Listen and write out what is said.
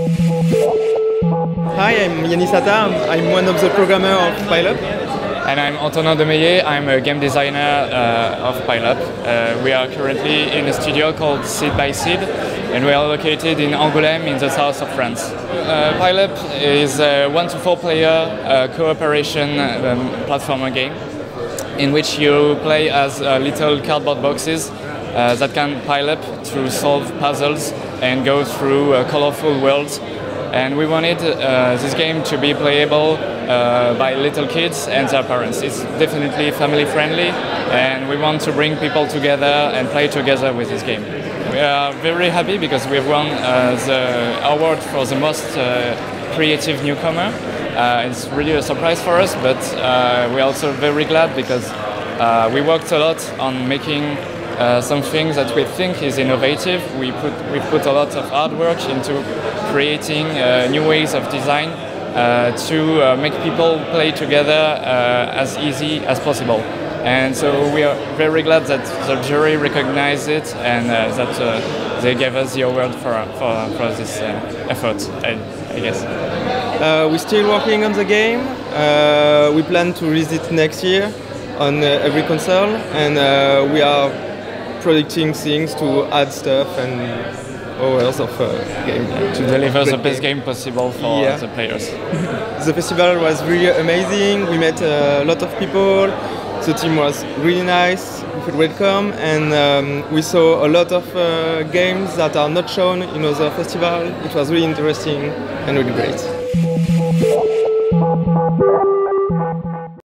Hi, I'm Yanis Attar. I'm one of the programmers of Pileup. And I'm Antonin Demeyer. I'm a game designer uh, of Pileup. Uh, we are currently in a studio called Seed by Seed, and we are located in Angoulême in the south of France. Uh, is a one to four player uh, cooperation um, platformer game in which you play as uh, little cardboard boxes uh, that can pile up to solve puzzles and go through uh, colorful worlds. And we wanted uh, this game to be playable uh, by little kids and their parents. It's definitely family friendly, and we want to bring people together and play together with this game. We are very happy because we've won uh, the award for the most uh, creative newcomer. It's really a surprise for us, but we're also very glad because we worked a lot on making uh, something that we think is innovative. We put we put a lot of hard work into creating uh, new ways of design uh, to uh, make people play together uh, as easy as possible. And so we are very glad that the jury recognized it and that they gave us the award for, for, for this effort, I, I guess. We're still working on the game. We plan to release it next year on every console, and we are predicting things to add stuff and oh, hours of uh, game yeah, to deliver the best game, game possible for yeah. the players. the festival was really amazing. We met a lot of people. The team was really nice. We felt welcome, and um, we saw a lot of uh, games that are not shown in other festival. It was really interesting and really great.